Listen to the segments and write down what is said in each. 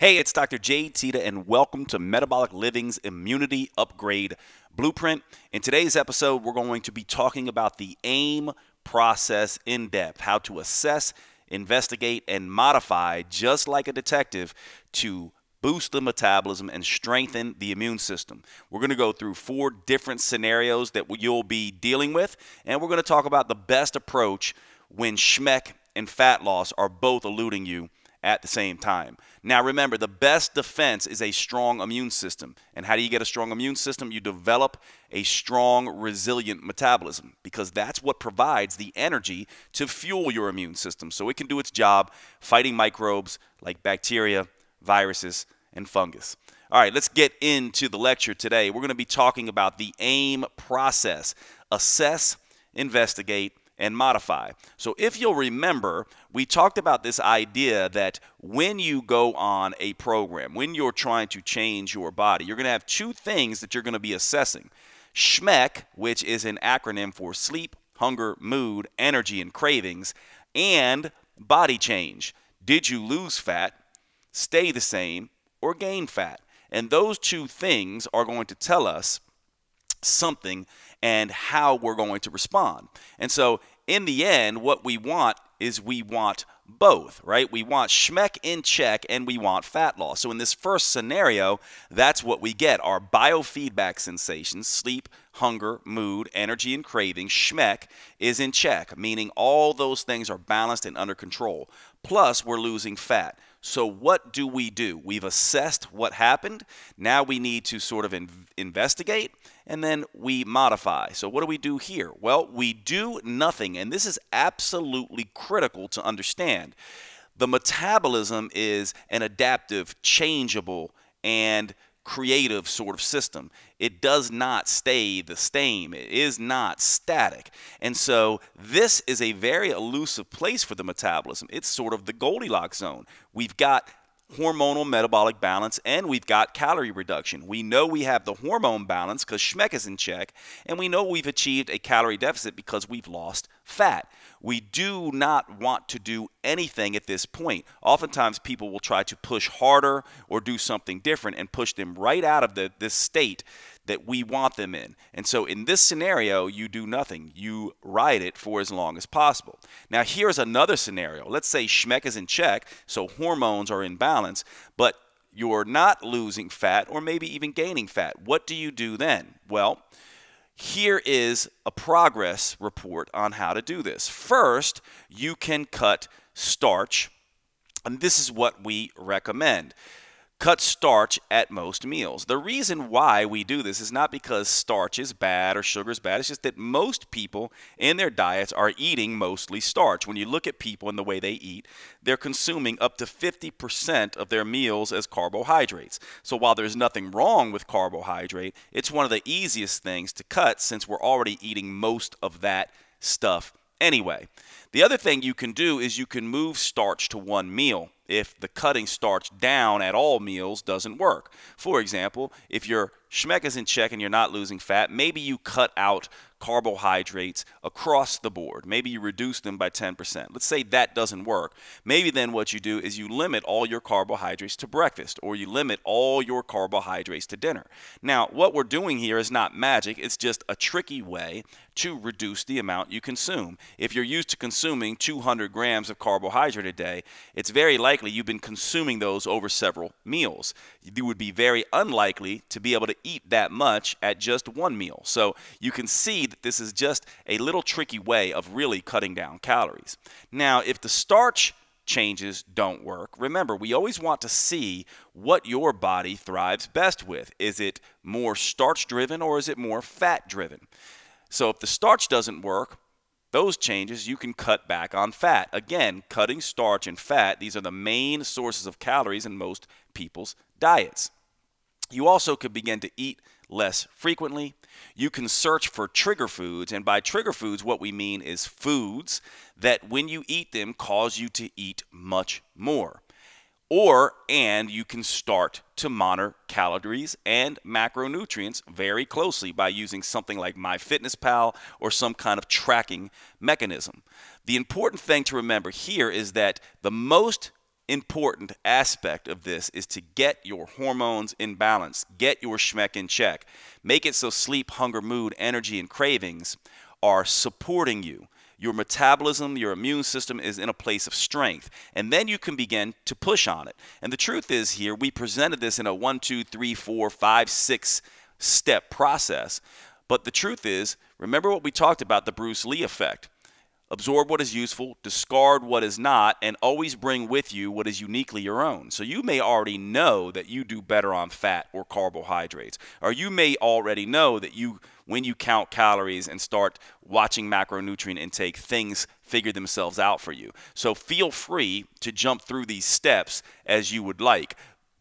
Hey, it's Dr. Jade Teta, and welcome to Metabolic Living's Immunity Upgrade Blueprint. In today's episode, we're going to be talking about the AIM process in depth, how to assess, investigate, and modify, just like a detective, to boost the metabolism and strengthen the immune system. We're going to go through four different scenarios that you'll be dealing with, and we're going to talk about the best approach when SHMEC and fat loss are both eluding you at the same time. Now, remember, the best defense is a strong immune system. And how do you get a strong immune system? You develop a strong, resilient metabolism because that's what provides the energy to fuel your immune system so it can do its job fighting microbes like bacteria, viruses, and fungus. All right, let's get into the lecture today. We're going to be talking about the AIM process assess, investigate, and modify. So, if you'll remember, we talked about this idea that when you go on a program, when you're trying to change your body, you're going to have two things that you're going to be assessing SHMEC, which is an acronym for sleep, hunger, mood, energy, and cravings, and body change. Did you lose fat, stay the same, or gain fat? And those two things are going to tell us something and how we're going to respond. And so, in the end, what we want is we want both, right? We want Schmeck in check and we want fat loss. So, in this first scenario, that's what we get our biofeedback sensations sleep, hunger, mood, energy, and craving. Schmeck is in check, meaning all those things are balanced and under control. Plus, we're losing fat. So, what do we do? We've assessed what happened. Now we need to sort of in- investigate and then we modify. So, what do we do here? Well, we do nothing, and this is absolutely critical to understand. The metabolism is an adaptive, changeable, and creative sort of system. It does not stay the same. It is not static. And so this is a very elusive place for the metabolism. It's sort of the Goldilocks zone. We've got hormonal metabolic balance and we've got calorie reduction. We know we have the hormone balance because Schmeck is in check, and we know we've achieved a calorie deficit because we've lost fat. We do not want to do anything at this point. Oftentimes, people will try to push harder or do something different and push them right out of the, this state that we want them in. And so in this scenario, you do nothing. You ride it for as long as possible. Now, here's another scenario. Let's say Schmeck is in check, so hormones are in balance, but you're not losing fat or maybe even gaining fat. What do you do then? Well, here is a progress report on how to do this. First, you can cut starch, and this is what we recommend cut starch at most meals. The reason why we do this is not because starch is bad or sugar is bad. It's just that most people in their diets are eating mostly starch. When you look at people and the way they eat, they're consuming up to 50% of their meals as carbohydrates. So while there's nothing wrong with carbohydrate, it's one of the easiest things to cut since we're already eating most of that stuff anyway. The other thing you can do is you can move starch to one meal if the cutting starch down at all meals doesn't work. For example, if your SHMEC is in check and you're not losing fat, maybe you cut out carbohydrates across the board. Maybe you reduce them by 10%. Let's say that doesn't work. Maybe then what you do is you limit all your carbohydrates to breakfast or you limit all your carbohydrates to dinner. Now, what we're doing here is not magic, it's just a tricky way to reduce the amount you consume. If you're used to consuming 200 grams of carbohydrate a day, it's very likely you've been consuming those over several meals. You would be very unlikely to be able to eat that much at just one meal. So you can see that this is just a little tricky way of really cutting down calories. Now, if the starch changes don't work, remember, we always want to see what your body thrives best with. Is it more starch driven or is it more fat driven? So if the starch doesn't work, those changes, you can cut back on fat. Again, cutting starch and fat, these are the main sources of calories in most people's diets. You also could begin to eat less frequently. You can search for trigger foods, and by trigger foods, what we mean is foods that when you eat them cause you to eat much more. Or, and you can start to monitor calories and macronutrients very closely by using something like MyFitnessPal or some kind of tracking mechanism. The important thing to remember here is that the most important aspect of this is to get your hormones in balance, get your schmeck in check. Make it so sleep, hunger, mood, energy, and cravings are supporting you. Your metabolism, your immune system is in a place of strength. And then you can begin to push on it. And the truth is, here, we presented this in a one, two, three, four, five, six step process. But the truth is, remember what we talked about the Bruce Lee effect absorb what is useful, discard what is not, and always bring with you what is uniquely your own. So you may already know that you do better on fat or carbohydrates, or you may already know that you, when you count calories and start watching macronutrient intake, things figure themselves out for you. So feel free to jump through these steps as you would like.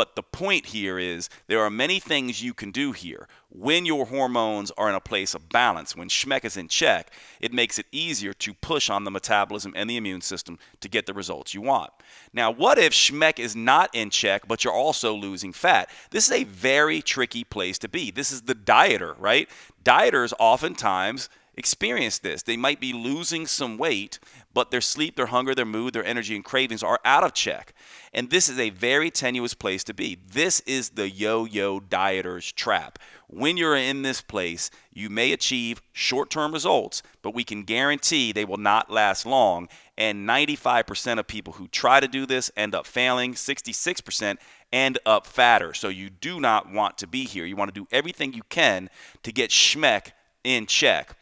But the point here is there are many things you can do here. When your hormones are in a place of balance, when Schmeck is in check, it makes it easier to push on the metabolism and the immune system to get the results you want. Now, what if Schmeck is not in check, but you're also losing fat? This is a very tricky place to be. This is the dieter, right? Dieters oftentimes experience this. They might be losing some weight, but their sleep, their hunger, their mood, their energy, and cravings are out of check. And this is a very tenuous place to be. This is the yo yo dieter's trap. When you're in this place, you may achieve short term results, but we can guarantee they will not last long. And 95% of people who try to do this end up failing, 66% end up fatter. So you do not want to be here. You want to do everything you can to get schmeck in check.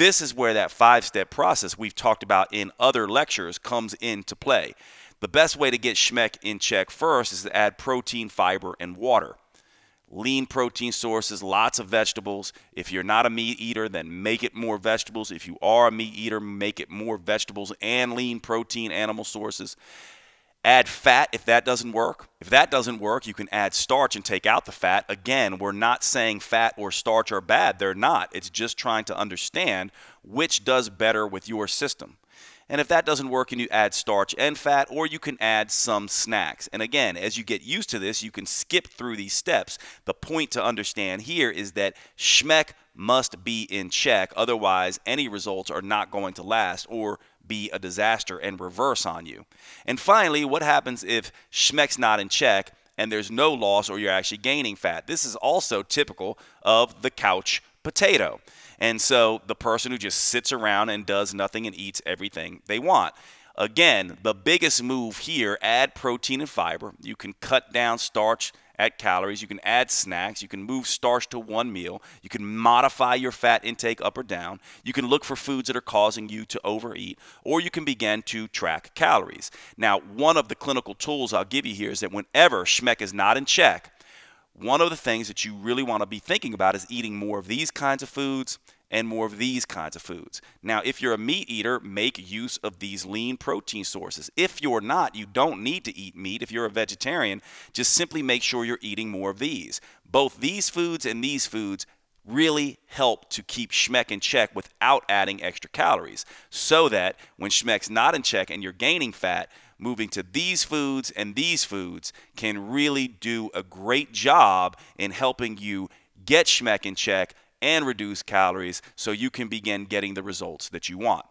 This is where that five step process we've talked about in other lectures comes into play. The best way to get Schmeck in check first is to add protein, fiber, and water. Lean protein sources, lots of vegetables. If you're not a meat eater, then make it more vegetables. If you are a meat eater, make it more vegetables and lean protein animal sources. Add fat if that doesn't work. If that doesn't work, you can add starch and take out the fat. Again, we're not saying fat or starch are bad. They're not. It's just trying to understand which does better with your system. And if that doesn't work, and you add starch and fat, or you can add some snacks. And again, as you get used to this, you can skip through these steps. The point to understand here is that Schmeck must be in check. Otherwise, any results are not going to last or be a disaster and reverse on you. And finally, what happens if Schmeck's not in check and there's no loss or you're actually gaining fat? This is also typical of the couch potato. And so the person who just sits around and does nothing and eats everything they want. Again, the biggest move here add protein and fiber. You can cut down starch at calories. You can add snacks. You can move starch to one meal. You can modify your fat intake up or down. You can look for foods that are causing you to overeat, or you can begin to track calories. Now, one of the clinical tools I'll give you here is that whenever Schmeck is not in check, one of the things that you really want to be thinking about is eating more of these kinds of foods and more of these kinds of foods. Now, if you're a meat eater, make use of these lean protein sources. If you're not, you don't need to eat meat. If you're a vegetarian, just simply make sure you're eating more of these. Both these foods and these foods really help to keep Schmeck in check without adding extra calories so that when Schmeck's not in check and you're gaining fat, moving to these foods and these foods can really do a great job in helping you get Schmeck in check and reduce calories so you can begin getting the results that you want.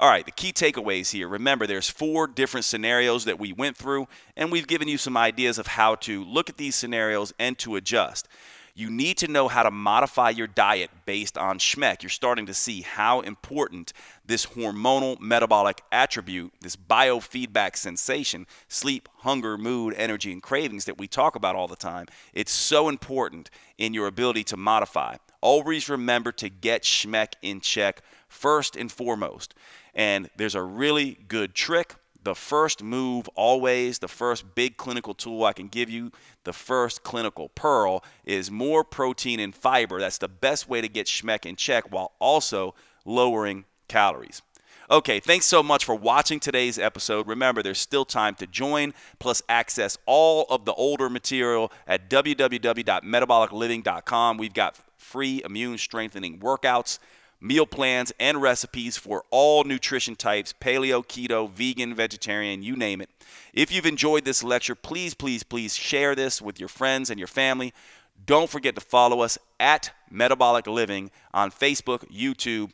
All right, the key takeaways here. Remember, there's four different scenarios that we went through, and we've given you some ideas of how to look at these scenarios and to adjust. You need to know how to modify your diet based on Schmeck. You're starting to see how important this hormonal metabolic attribute, this biofeedback sensation, sleep, hunger, mood, energy, and cravings that we talk about all the time, it's so important in your ability to modify. Always remember to get Schmeck in check first and foremost. And there's a really good trick. The first move, always, the first big clinical tool I can give you, the first clinical pearl, is more protein and fiber. That's the best way to get Schmeck in check while also lowering calories. Okay, thanks so much for watching today's episode. Remember, there's still time to join, plus access all of the older material at www.metabolicliving.com. We've got free immune strengthening workouts, meal plans, and recipes for all nutrition types paleo, keto, vegan, vegetarian, you name it. If you've enjoyed this lecture, please, please, please share this with your friends and your family. Don't forget to follow us at Metabolic Living on Facebook, YouTube,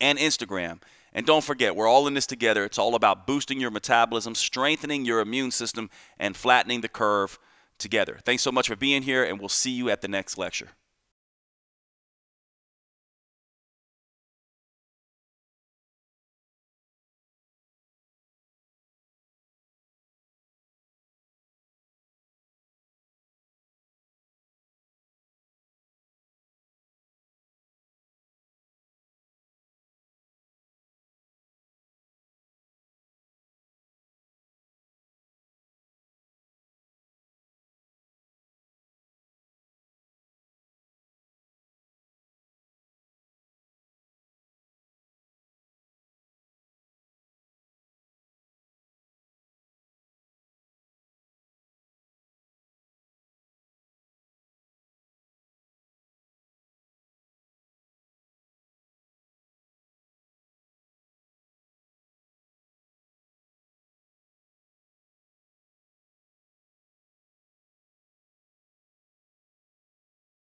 and Instagram. And don't forget, we're all in this together. It's all about boosting your metabolism, strengthening your immune system, and flattening the curve together. Thanks so much for being here, and we'll see you at the next lecture.